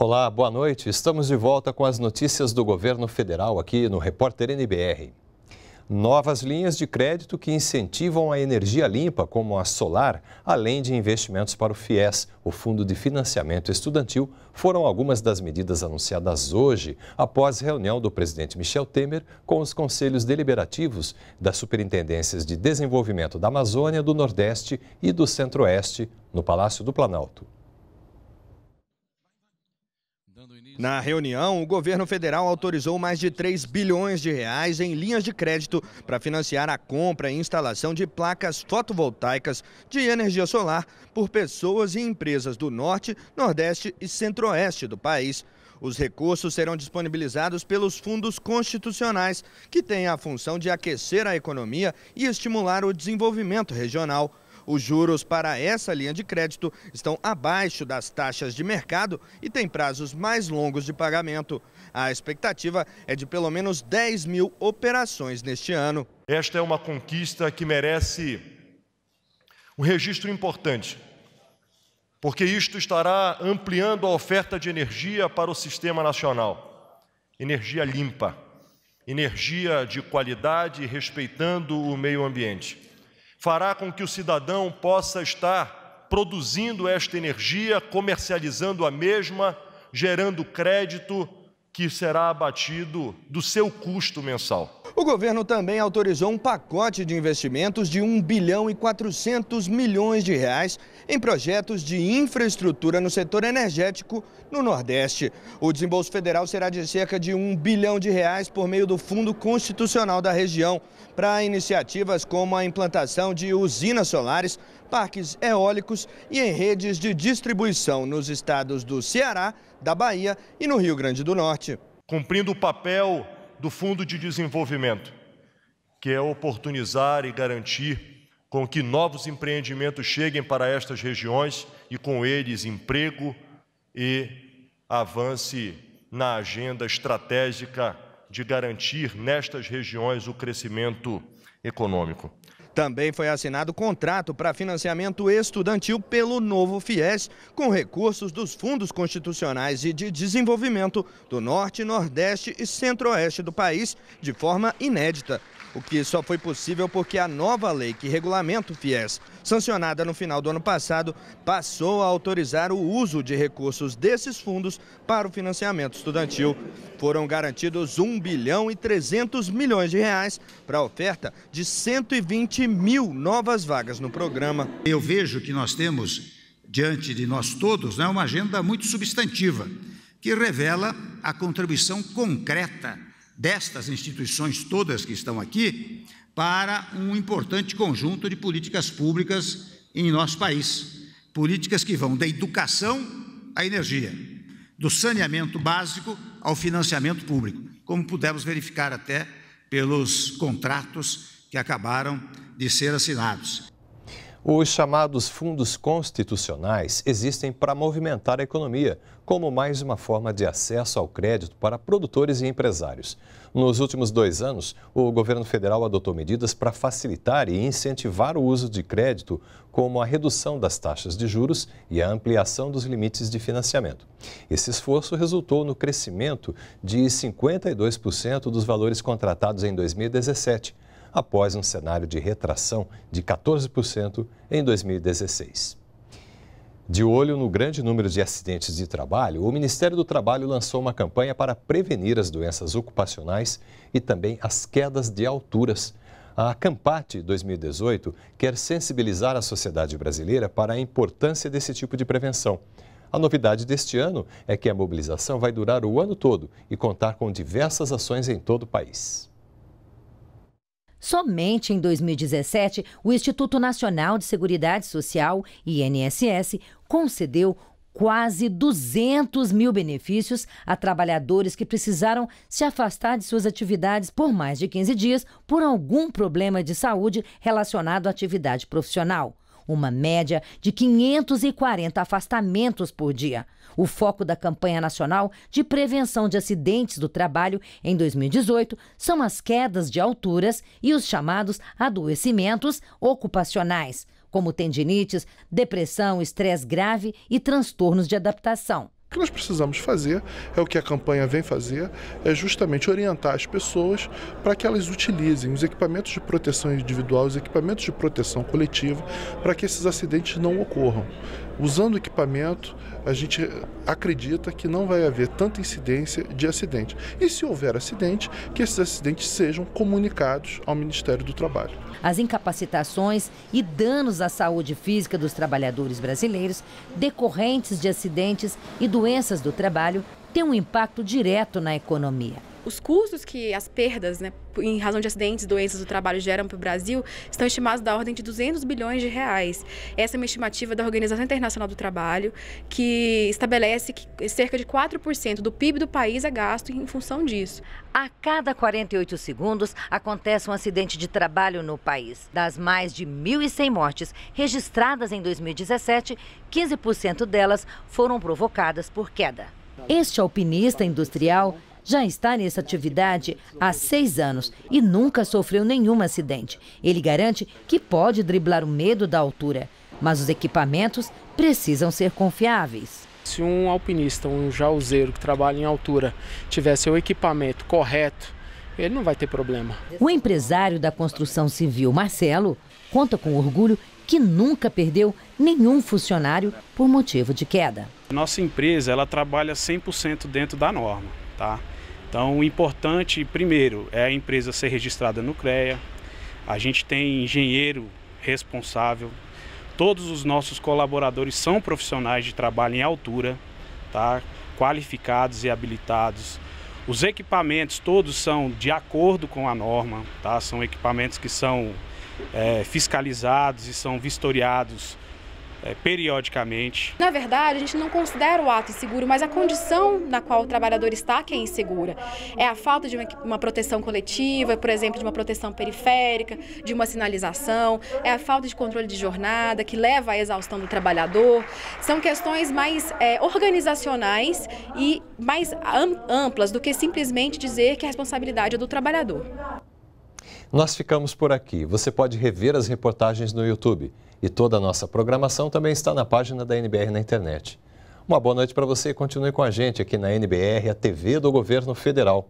Olá, boa noite. Estamos de volta com as notícias do governo federal aqui no Repórter NBR. Novas linhas de crédito que incentivam a energia limpa, como a solar, além de investimentos para o FIES, o Fundo de Financiamento Estudantil, foram algumas das medidas anunciadas hoje, após reunião do presidente Michel Temer com os conselhos deliberativos das Superintendências de Desenvolvimento da Amazônia, do Nordeste e do Centro-Oeste, no Palácio do Planalto. Na reunião, o governo federal autorizou mais de 3 bilhões de reais em linhas de crédito para financiar a compra e instalação de placas fotovoltaicas de energia solar por pessoas e empresas do norte, nordeste e centro-oeste do país. Os recursos serão disponibilizados pelos fundos constitucionais, que têm a função de aquecer a economia e estimular o desenvolvimento regional. Os juros para essa linha de crédito estão abaixo das taxas de mercado e têm prazos mais longos de pagamento. A expectativa é de pelo menos 10 mil operações neste ano. Esta é uma conquista que merece um registro importante, porque isto estará ampliando a oferta de energia para o sistema nacional. Energia limpa, energia de qualidade respeitando o meio ambiente fará com que o cidadão possa estar produzindo esta energia, comercializando a mesma, gerando crédito que será abatido do seu custo mensal. O governo também autorizou um pacote de investimentos de 1 bilhão e 400 milhões de reais em projetos de infraestrutura no setor energético no Nordeste. O desembolso federal será de cerca de 1 bilhão de reais por meio do Fundo Constitucional da região para iniciativas como a implantação de usinas solares, parques eólicos e em redes de distribuição nos estados do Ceará, da Bahia e no Rio Grande do Norte. Cumprindo o papel do Fundo de Desenvolvimento, que é oportunizar e garantir com que novos empreendimentos cheguem para estas regiões e com eles emprego e avance na agenda estratégica de garantir nestas regiões o crescimento econômico. Também foi assinado contrato para financiamento estudantil pelo novo FIES, com recursos dos fundos constitucionais e de desenvolvimento do Norte, Nordeste e Centro-Oeste do país, de forma inédita o que só foi possível porque a nova lei que regulamenta o FIES, sancionada no final do ano passado, passou a autorizar o uso de recursos desses fundos para o financiamento estudantil. Foram garantidos 1 bilhão e 300 milhões de reais para a oferta de 120 mil novas vagas no programa. Eu vejo que nós temos diante de nós todos né, uma agenda muito substantiva, que revela a contribuição concreta destas instituições todas que estão aqui para um importante conjunto de políticas públicas em nosso país. Políticas que vão da educação à energia, do saneamento básico ao financiamento público, como pudemos verificar até pelos contratos que acabaram de ser assinados. Os chamados fundos constitucionais existem para movimentar a economia, como mais uma forma de acesso ao crédito para produtores e empresários. Nos últimos dois anos, o governo federal adotou medidas para facilitar e incentivar o uso de crédito, como a redução das taxas de juros e a ampliação dos limites de financiamento. Esse esforço resultou no crescimento de 52% dos valores contratados em 2017 após um cenário de retração de 14% em 2016. De olho no grande número de acidentes de trabalho, o Ministério do Trabalho lançou uma campanha para prevenir as doenças ocupacionais e também as quedas de alturas. A Campate 2018 quer sensibilizar a sociedade brasileira para a importância desse tipo de prevenção. A novidade deste ano é que a mobilização vai durar o ano todo e contar com diversas ações em todo o país. Somente em 2017, o Instituto Nacional de Seguridade Social, INSS, concedeu quase 200 mil benefícios a trabalhadores que precisaram se afastar de suas atividades por mais de 15 dias por algum problema de saúde relacionado à atividade profissional uma média de 540 afastamentos por dia. O foco da campanha nacional de prevenção de acidentes do trabalho em 2018 são as quedas de alturas e os chamados adoecimentos ocupacionais, como tendinites, depressão, estresse grave e transtornos de adaptação. O que nós precisamos fazer é o que a campanha vem fazer, é justamente orientar as pessoas para que elas utilizem os equipamentos de proteção individual, os equipamentos de proteção coletiva, para que esses acidentes não ocorram. Usando o equipamento, a gente acredita que não vai haver tanta incidência de acidente. E se houver acidente, que esses acidentes sejam comunicados ao Ministério do Trabalho. As incapacitações e danos à saúde física dos trabalhadores brasileiros decorrentes de acidentes e doenças do trabalho têm um impacto direto na economia os custos que as perdas, né, em razão de acidentes e doenças do trabalho geram para o Brasil estão estimados da ordem de 200 bilhões de reais. Essa é uma estimativa da Organização Internacional do Trabalho, que estabelece que cerca de 4% do PIB do país é gasto em função disso. A cada 48 segundos acontece um acidente de trabalho no país. Das mais de 1.100 mortes registradas em 2017, 15% delas foram provocadas por queda. Este alpinista industrial já está nessa atividade há seis anos e nunca sofreu nenhum acidente. Ele garante que pode driblar o medo da altura, mas os equipamentos precisam ser confiáveis. Se um alpinista, um jauzeiro que trabalha em altura, tiver seu equipamento correto, ele não vai ter problema. O empresário da construção civil, Marcelo, conta com orgulho que nunca perdeu nenhum funcionário por motivo de queda. Nossa empresa, ela trabalha 100% dentro da norma, tá? Então, o importante, primeiro, é a empresa ser registrada no CREA. A gente tem engenheiro responsável. Todos os nossos colaboradores são profissionais de trabalho em altura, tá? qualificados e habilitados. Os equipamentos todos são de acordo com a norma, tá? São equipamentos que são é, fiscalizados e são vistoriados é, periodicamente. Na verdade, a gente não considera o ato inseguro, mas a condição na qual o trabalhador está que é insegura. É a falta de uma, uma proteção coletiva, por exemplo, de uma proteção periférica, de uma sinalização, é a falta de controle de jornada que leva à exaustão do trabalhador. São questões mais é, organizacionais e mais amplas do que simplesmente dizer que a responsabilidade é do trabalhador. Nós ficamos por aqui. Você pode rever as reportagens no YouTube. E toda a nossa programação também está na página da NBR na internet. Uma boa noite para você e continue com a gente aqui na NBR, a TV do Governo Federal.